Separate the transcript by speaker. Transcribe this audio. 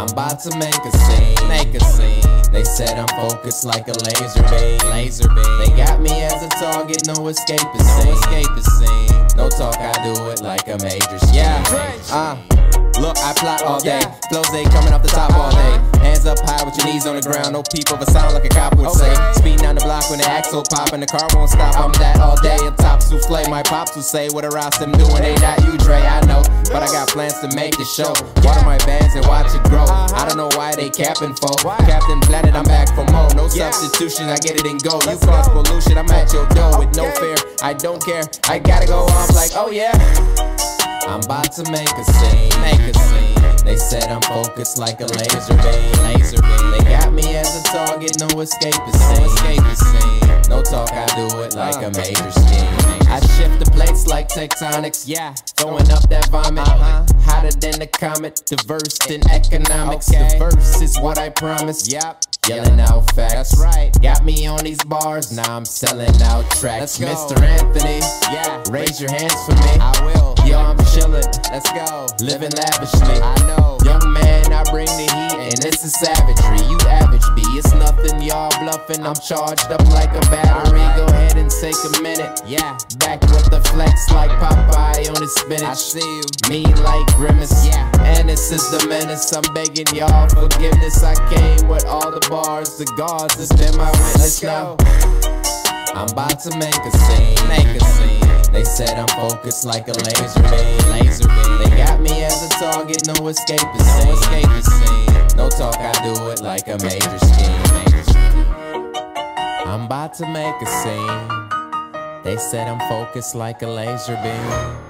Speaker 1: I'm about to make a scene, make a scene. They said I'm focused like a laser beam, laser beam. They got me as a target, no escape is seen, no escape is seen. No talk, I do it like a major scheme. Yeah, uh. Look, I plot all day. Flows they coming off the top all day. Hands up high with your knees on the ground. No peep of a sound like a cop would say. Speeding down the block when the axle pop and the car won't stop. I'm that all day. A top souffle. My pops will say what a Ross them doing. They not you, Dre. I know, but I got plans to make the show. Water my bands and watch it grow. I don't know why they capping for. Captain Planet, I'm back for more. No substitution. I get it and go. You cause pollution. I'm at your door with no fear. I don't care. I gotta go off like, oh yeah. I'm about to make a scene, make a scene. They said I'm focused like a laser beam, laser beam. They got me target, no escape is seen, no escape is seen. No talk, I do it like a major scheme. I shift the plates like tectonics, yeah. Throwing up that vomit, uh-huh. hotter than the comet. Diverse in economics, okay. the verse is what I promise. Yep. Yelling out facts. That's right. Got me on these bars, now I'm selling out tracks. Mr. Anthony. Raise your hands for me. I will. Yo, I'm chillin'. Let's go. Living lavishly. I know. Young man, I bring the heat, and this is savagery. You average B, it's nothing, y'all bluffing. I'm charged up like a battery. Go ahead and take a minute. Yeah. Back with the flex like Popeye on his spinach. I see you. Mean like grimace. Yeah. And this is the menace. I'm begging y'all forgiveness. I came with all the bars, the guards. It's been my witness now. I'm about to make a scene, make a scene. They said I'm focused like a laser beam, laser beam. They got me as a target, no escape is seen, no escape is seen. No talk, I do it like a major scheme, major scheme. I'm about to make a scene. They said I'm focused like a laser beam.